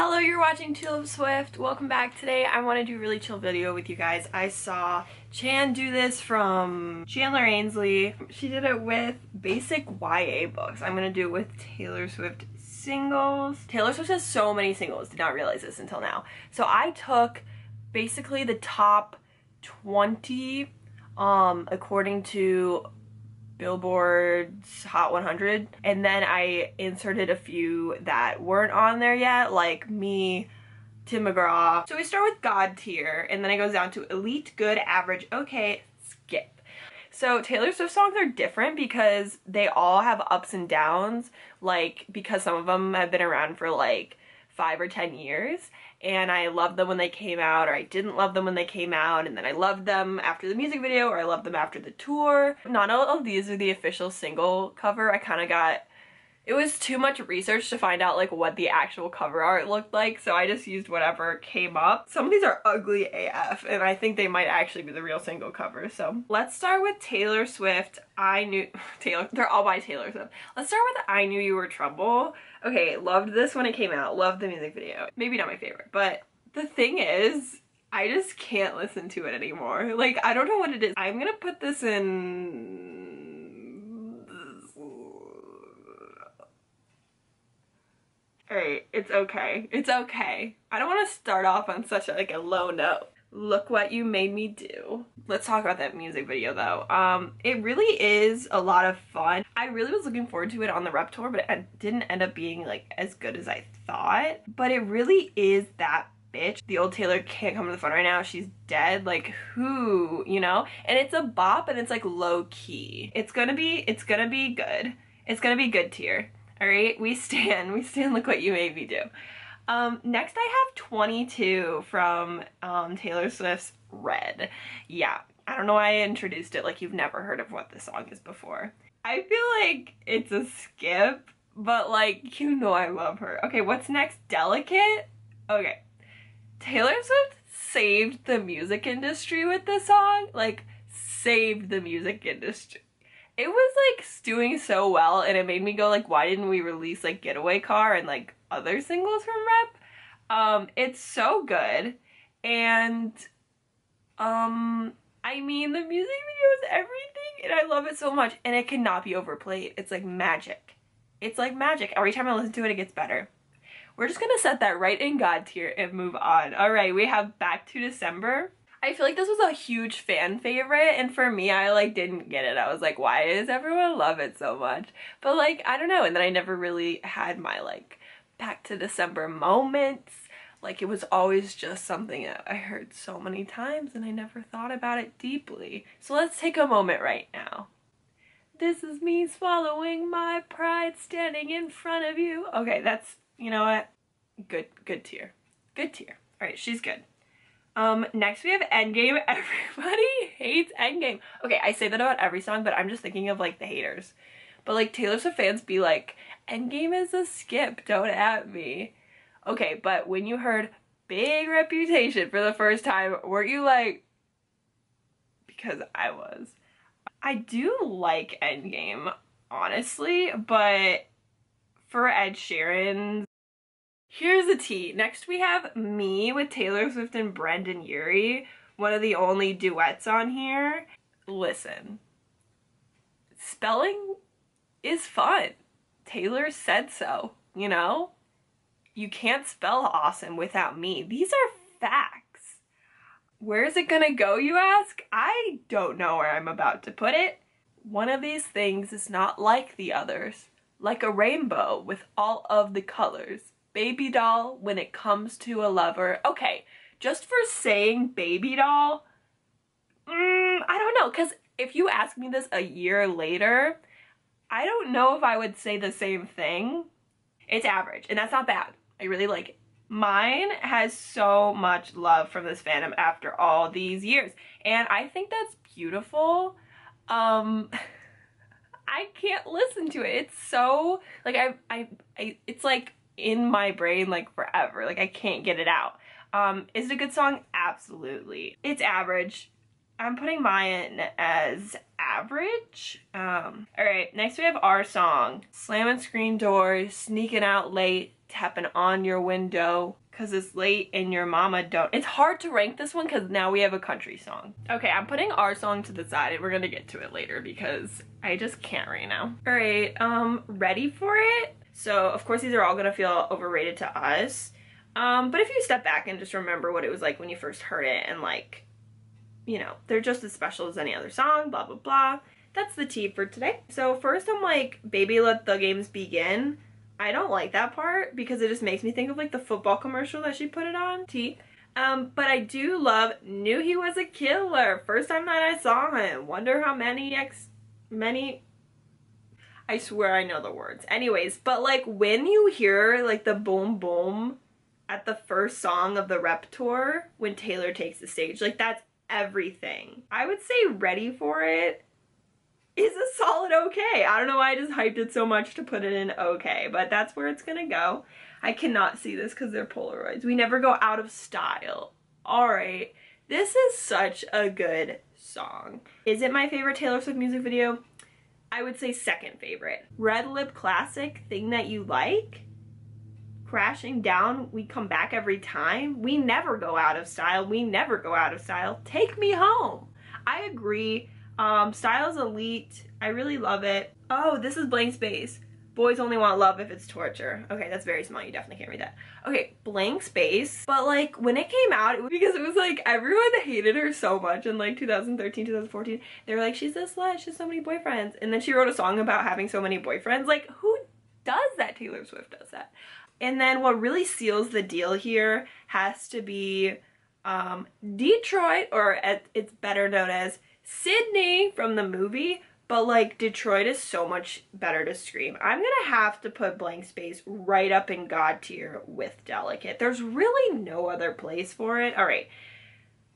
Hello, you're watching Tulip Swift. Welcome back. Today I want to do a really chill video with you guys. I saw Chan do this from Chandler Ainsley. She did it with basic YA books. I'm going to do it with Taylor Swift singles. Taylor Swift has so many singles. Did not realize this until now. So I took basically the top 20 um, according to Billboard's Hot 100 and then I inserted a few that weren't on there yet like me Tim McGraw. So we start with God tier and then it goes down to elite, good, average, okay, skip. So Taylor Swift songs are different because they all have ups and downs like because some of them have been around for like five or ten years and I loved them when they came out or I didn't love them when they came out and then I loved them after the music video or I loved them after the tour. Not all of these are the official single cover. I kind of got it was too much research to find out like what the actual cover art looked like so I just used whatever came up. Some of these are ugly AF and I think they might actually be the real single cover so let's start with Taylor Swift. I knew Taylor they're all by Taylor Swift. Let's start with I Knew You Were Trouble. Okay loved this when it came out. Loved the music video. Maybe not my favorite but the thing is I just can't listen to it anymore. Like, I don't know what it is. I'm gonna put this in Alright, it's okay. It's okay. I don't want to start off on such a, like a low note. Look what you made me do. Let's talk about that music video though. Um, it really is a lot of fun. I really was looking forward to it on the rep tour, but it didn't end up being like as good as I thought. But it really is that bitch. The old Taylor can't come to the front right now. She's dead. Like who, you know? And it's a bop and it's like low key. It's gonna be, it's gonna be good. It's gonna be good tier. All right, we stand, we stand, look what you made me do. Um, next I have 22 from um, Taylor Swift's Red. Yeah, I don't know why I introduced it like you've never heard of what the song is before. I feel like it's a skip, but like, you know I love her. Okay, what's next? Delicate? Okay. Taylor Swift saved the music industry with this song. Like, saved the music industry it was like doing so well and it made me go like why didn't we release like getaway car and like other singles from rep? Um it's so good and um i mean the music video is everything and i love it so much and it cannot be overplayed. It's like magic. It's like magic. Every time i listen to it it gets better. We're just gonna set that right in god tier and move on. All right we have back to december I feel like this was a huge fan favorite and for me I like didn't get it. I was like why does everyone love it so much? But like I don't know and then I never really had my like back to December moments. Like it was always just something that I heard so many times and I never thought about it deeply. So let's take a moment right now. This is me swallowing my pride standing in front of you. Okay, that's, you know what? Good, good tier. Good tier. All right, she's good. Um, next we have Endgame. Everybody hates Endgame. Okay, I say that about every song, but I'm just thinking of like the haters. But like Taylor Swift fans be like, Endgame is a skip, don't at me. Okay, but when you heard Big Reputation for the first time, weren't you like, because I was. I do like Endgame, honestly, but for Ed Sheeran, Here's the tea. Next we have Me with Taylor Swift and Brendon Urie, one of the only duets on here. Listen, spelling is fun. Taylor said so, you know? You can't spell awesome without me. These are facts. Where is it gonna go, you ask? I don't know where I'm about to put it. One of these things is not like the others, like a rainbow with all of the colors baby doll when it comes to a lover. Okay, just for saying baby doll, mm, I don't know, because if you ask me this a year later, I don't know if I would say the same thing. It's average, and that's not bad. I really like it. Mine has so much love from this fandom after all these years, and I think that's beautiful. Um, I can't listen to it. It's so, like, I, I, I it's like in my brain like forever. Like I can't get it out. Um, is it a good song? Absolutely. It's average. I'm putting mine as average. Um, all right, next we have our song. Slamming screen doors, sneaking out late, tapping on your window, cause it's late and your mama don't. It's hard to rank this one cause now we have a country song. Okay, I'm putting our song to the side and we're gonna get to it later because I just can't right now. All right, um, ready for it? So of course these are all gonna feel overrated to us. Um, but if you step back and just remember what it was like when you first heard it and like, you know, they're just as special as any other song, blah, blah, blah. That's the tea for today. So first I'm like, baby, let the games begin. I don't like that part because it just makes me think of like the football commercial that she put it on. T. Um, but I do love Knew He Was a Killer. First time that I saw him. Wonder how many ex many I swear I know the words. Anyways, but like when you hear like the boom boom at the first song of the rep tour when Taylor takes the stage, like that's everything. I would say Ready for It is a solid okay. I don't know why I just hyped it so much to put it in okay, but that's where it's gonna go. I cannot see this because they're Polaroids. We never go out of style. All right, this is such a good song. Is it my favorite Taylor Swift music video? I would say second favorite. Red Lip Classic, Thing That You Like, crashing down, we come back every time. We never go out of style. We never go out of style. Take me home. I agree um, Styles Elite, I really love it. Oh, this is Blank Space. Boys only want love if it's torture. Okay, that's very small. You definitely can't read that. Okay, Blank Space. But like when it came out, it because it was like everyone hated her so much in like 2013, 2014. They were like, she's a slut. She has so many boyfriends. And then she wrote a song about having so many boyfriends. Like who does that? Taylor Swift does that. And then what really seals the deal here has to be um, Detroit, or it's better known as Sydney from the movie, but like Detroit is so much better to scream. I'm gonna have to put Blank Space right up in God tier with Delicate. There's really no other place for it. All right.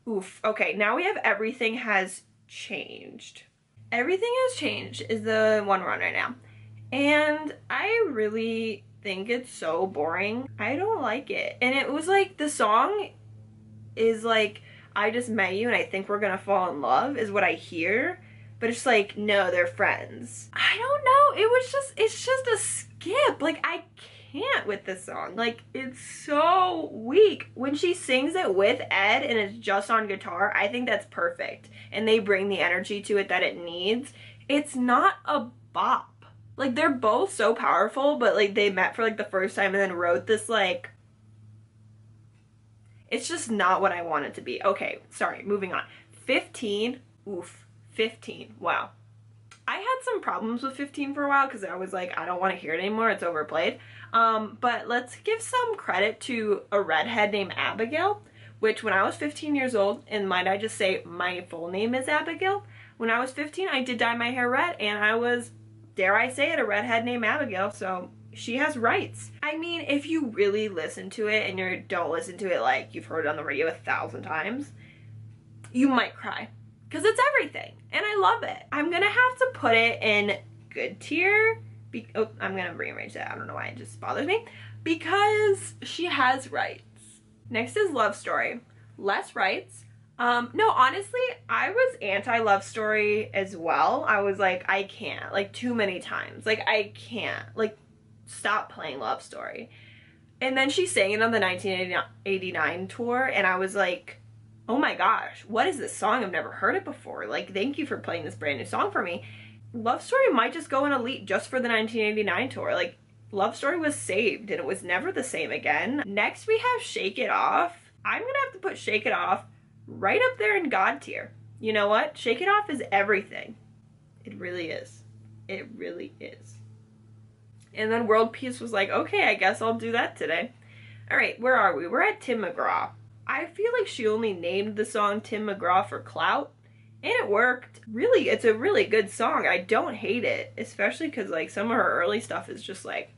Oof. Okay, now we have Everything Has Changed. Everything Has Changed is the one we're on right now. And I really think it's so boring. I don't like it. And it was like the song is like I just met you and I think we're gonna fall in love is what I hear. But it's like, no, they're friends. I don't know. It was just, it's just a skip. Like, I can't with this song. Like, it's so weak. When she sings it with Ed and it's just on guitar, I think that's perfect. And they bring the energy to it that it needs. It's not a bop. Like, they're both so powerful, but like, they met for like the first time and then wrote this like it's just not what I want it to be. Okay, sorry, moving on. 15, oof, 15, wow. I had some problems with 15 for a while because I was like, I don't want to hear it anymore, it's overplayed. Um, but let's give some credit to a redhead named Abigail, which when I was 15 years old, and might I just say my full name is Abigail, when I was 15 I did dye my hair red and I was, dare I say it, a redhead named Abigail, so she has rights. I mean, if you really listen to it and you don't listen to it like you've heard it on the radio a thousand times, you might cry. Because it's everything. And I love it. I'm to have to put it in good tier. Be oh, I'm to rearrange that. I don't know why it just bothers me. Because she has rights. Next is Love Story. Less rights. Um, no, honestly, I was anti-love story as well. I was like, I can't. Like, too many times. Like, I can't. Like, stop playing Love Story. And then she sang it on the 1989 tour, and I was like, oh my gosh, what is this song? I've never heard it before. Like, thank you for playing this brand new song for me. Love Story might just go in Elite just for the 1989 tour. Like, Love Story was saved, and it was never the same again. Next, we have Shake It Off. I'm gonna have to put Shake It Off right up there in God tier. You know what? Shake It Off is everything. It really is. It really is. And then World Peace was like, okay, I guess I'll do that today. All right, where are we? We're at Tim McGraw. I feel like she only named the song Tim McGraw for clout. And it worked. Really, it's a really good song. I don't hate it. Especially because like some of her early stuff is just like,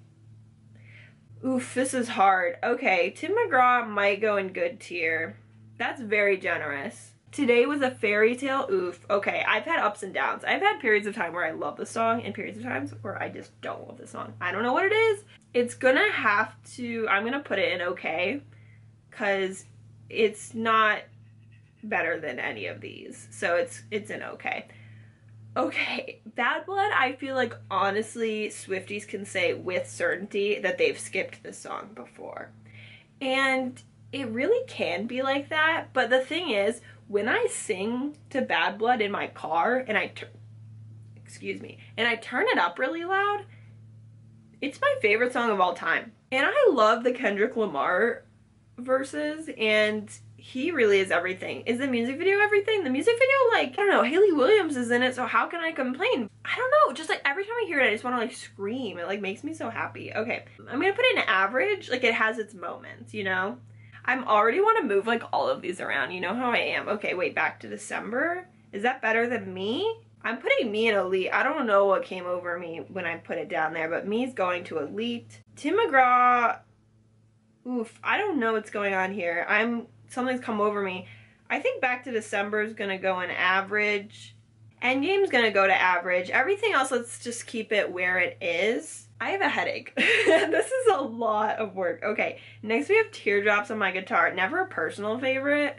oof, this is hard. Okay, Tim McGraw might go in good tier. That's very generous. Today was a fairy tale oof. Okay, I've had ups and downs. I've had periods of time where I love the song and periods of times where I just don't love the song. I don't know what it is. It's gonna have to, I'm gonna put it in okay because it's not better than any of these. So it's it's an okay. Okay, Bad Blood, I feel like honestly Swifties can say with certainty that they've skipped this song before. And it really can be like that, but the thing is, when I sing to Bad Blood in my car and I excuse me, and I turn it up really loud, it's my favorite song of all time. And I love the Kendrick Lamar verses and he really is everything. Is the music video everything? The music video, like, I don't know, Hayley Williams is in it, so how can I complain? I don't know, just like every time I hear it, I just want to like scream. It like makes me so happy. Okay, I'm gonna put in average, like it has its moments, you know? I'm already want to move like all of these around, you know how I am. Okay, wait, back to December. Is that better than me? I'm putting me in elite. I don't know what came over me when I put it down there, but me's going to elite. Tim McGraw, oof, I don't know what's going on here. I'm something's come over me. I think Back to December is to go in average. Endgame's to go to average. Everything else, let's just keep it where it is. I have a headache. this is a lot of work. Okay, next we have Teardrops on My Guitar. Never a personal favorite.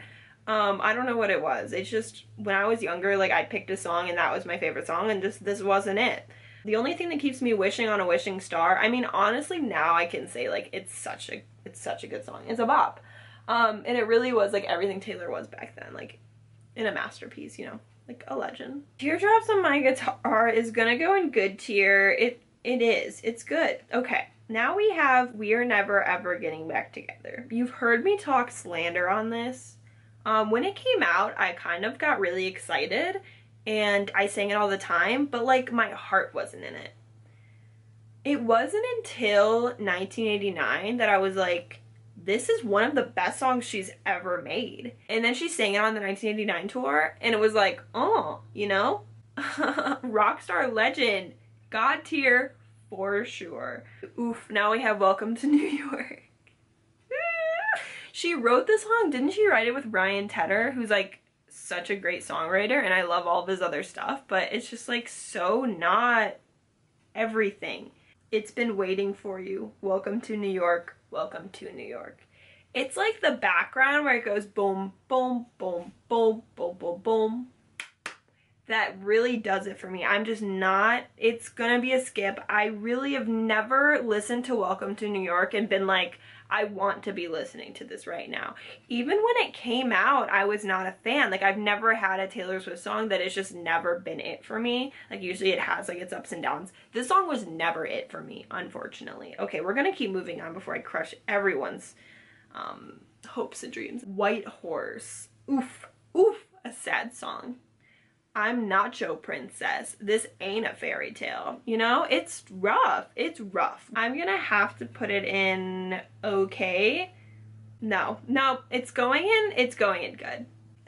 Um, I don't know what it was. It's just when I was younger, like I picked a song and that was my favorite song and just this wasn't it. The only thing that keeps me wishing on a wishing star, I mean honestly now I can say like it's such a it's such a good song. It's a bop. Um, and it really was like everything Taylor was back then, like in a masterpiece, you know, like a legend. Teardrops on my guitar is gonna go in good tier. It it is. It's good. Okay. Now we have We Are Never Ever Getting Back Together. You've heard me talk slander on this. Um, when it came out, I kind of got really excited and I sang it all the time, but like my heart wasn't in it. It wasn't until 1989 that I was like, this is one of the best songs she's ever made. And then she sang it on the 1989 tour, and it was like, oh, you know? Rockstar legend, God tier for sure. Oof, now we have Welcome to New York. she wrote this song, didn't she write it with Ryan Tedder, who's like such a great songwriter, and I love all of his other stuff, but it's just like so not everything. It's been waiting for you. Welcome to New York welcome to New York. It's like the background where it goes boom, boom, boom, boom, boom, boom, boom. That really does it for me. I'm just not, it's gonna be a skip. I really have never listened to Welcome to New York and been like, I want to be listening to this right now. Even when it came out, I was not a fan. Like I've never had a Taylor Swift song that has just never been it for me. Like usually it has like its ups and downs. This song was never it for me, unfortunately. Okay, we're gonna keep moving on before I crush everyone's um, hopes and dreams. White Horse. Oof, oof, a sad song. I'm Nacho Princess. This ain't a fairy tale. You know, it's rough. It's rough. I'm gonna have to put it in okay. No, no, it's going in, it's going in good.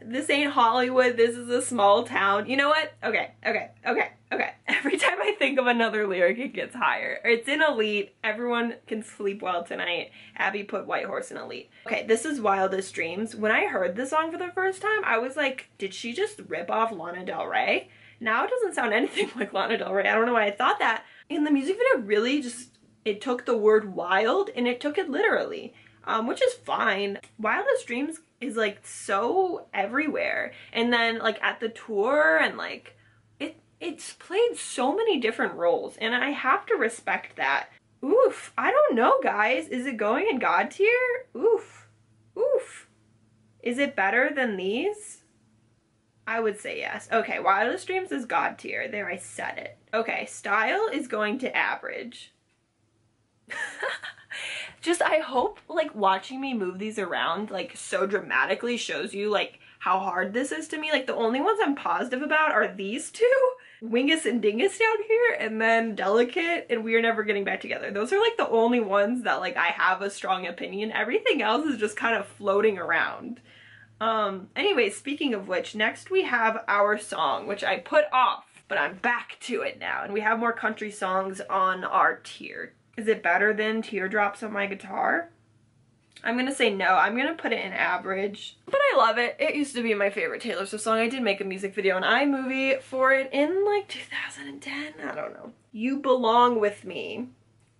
This ain't Hollywood, this is a small town. You know what? Okay, okay, okay. Okay, every time I think of another lyric, it gets higher. It's in Elite. Everyone can sleep well tonight. Abby put White Horse in Elite. Okay, this is Wildest Dreams. When I heard this song for the first time, I was like, did she just rip off Lana Del Rey? Now it doesn't sound anything like Lana Del Rey. I don't know why I thought that. And the music video really just, it took the word wild and it took it literally, um, which is fine. Wildest Dreams is like so everywhere. And then like at the tour and like it it's played so many different roles and I have to respect that. Oof, I don't know guys. Is it going in God tier? Oof, oof. Is it better than these? I would say yes. Okay, Wildest Dreams is God tier. There, I said it. Okay, style is going to average. Just, I hope, like, watching me move these around, like, so dramatically shows you, like, how hard this is to me. Like, the only ones I'm positive about are these two. Wingus and Dingus down here and then Delicate and We Are Never Getting Back Together. Those are like the only ones that like I have a strong opinion. Everything else is just kind of floating around. Um, anyway, speaking of which, next we have Our Song, which I put off, but I'm back to it now. And we have more country songs on our tier. Is it better than Teardrops on My Guitar? I'm gonna say no. I'm gonna put it in average. But I love it. It used to be my favorite Taylor Swift song. I did make a music video on iMovie for it in like 2010. I don't know. You Belong With Me.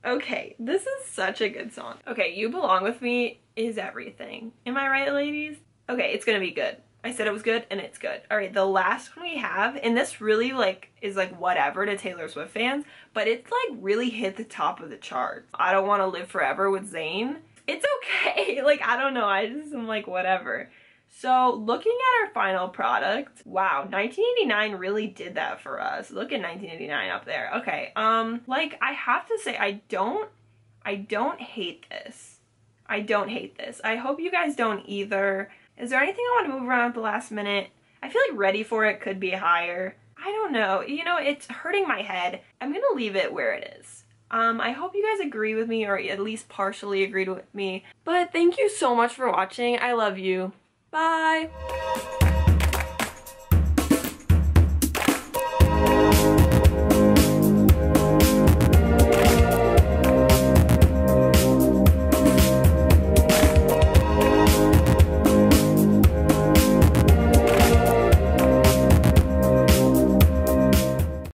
Okay, this is such a good song. Okay, You Belong With Me is everything. Am I right, ladies? Okay, it's gonna be good. I said it was good and it's good. All right, the last one we have, and this really like is like whatever to Taylor Swift fans, but it's like really hit the top of the charts. I don't want to live forever with Zayn. It's okay. Like I don't know. I just am like whatever. So looking at our final product, wow, 1989 really did that for us. Look at 1989 up there. Okay, um, like I have to say I don't, I don't hate this. I don't hate this. I hope you guys don't either. Is there anything I want to move around at the last minute? I feel like ready for it could be higher. I don't know. You know, it's hurting my head. I'm gonna leave it where it is. Um, I hope you guys agree with me or at least partially agreed with me. But thank you so much for watching. I love you. Bye!